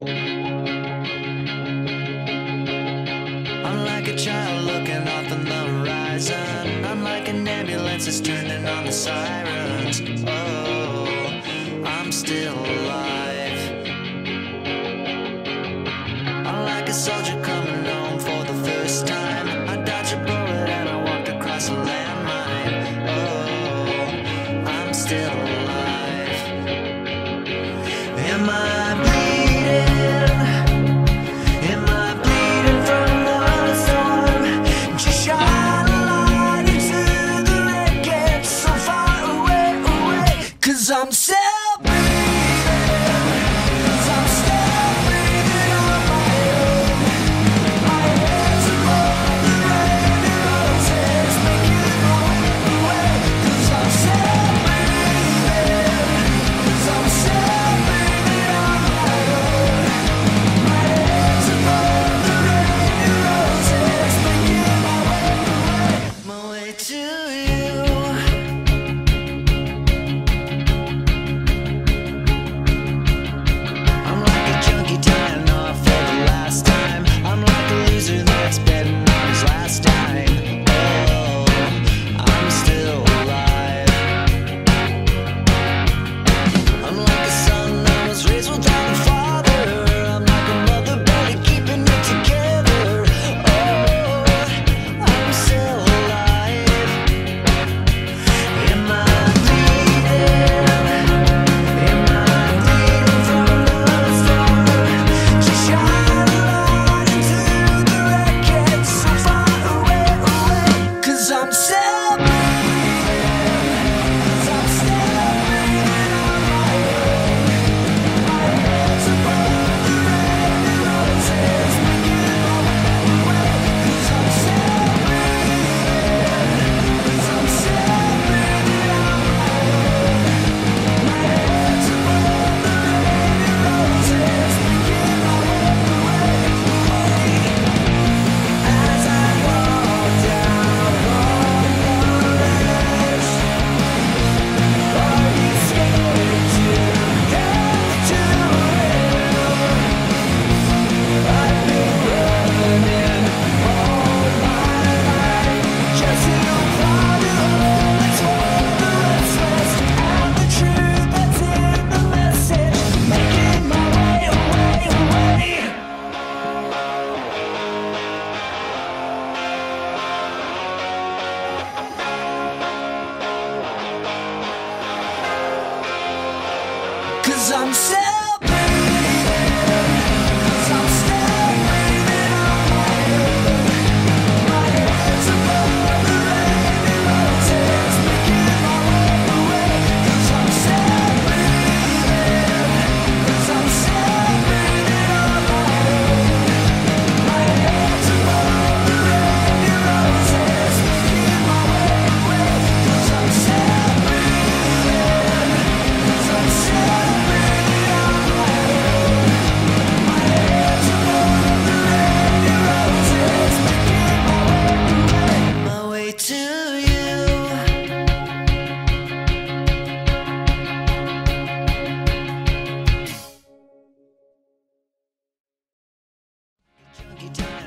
I'm like a child looking off on the horizon. I'm like an ambulance that's turning on the sirens. Oh, I'm still alive. I'm like a soldier coming home for the first time. I dodged a bullet and I walked across a landmine. Cause I'm sad. guitar.